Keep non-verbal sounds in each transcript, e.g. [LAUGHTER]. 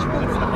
Flashpoint.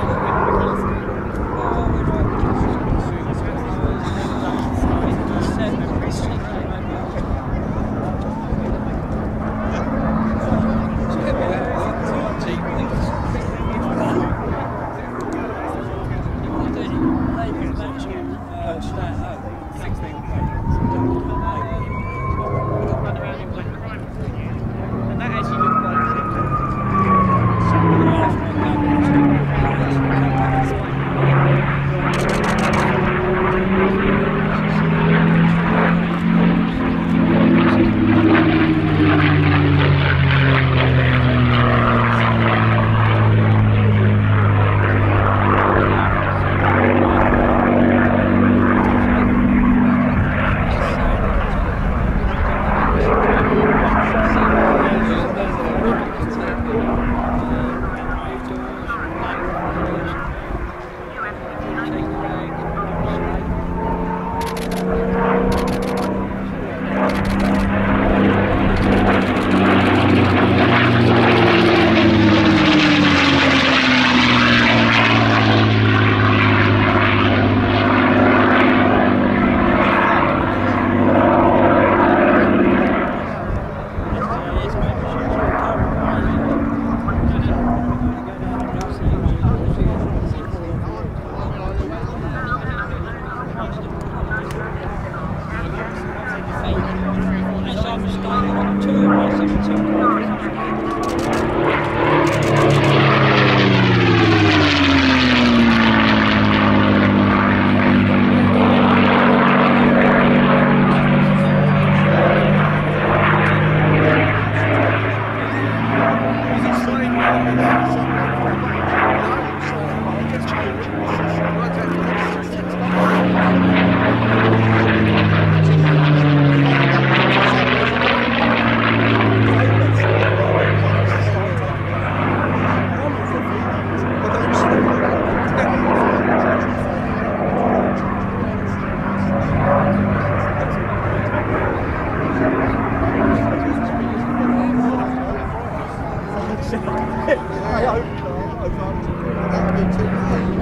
[LAUGHS] I hope not. I hope not. That would be too nice.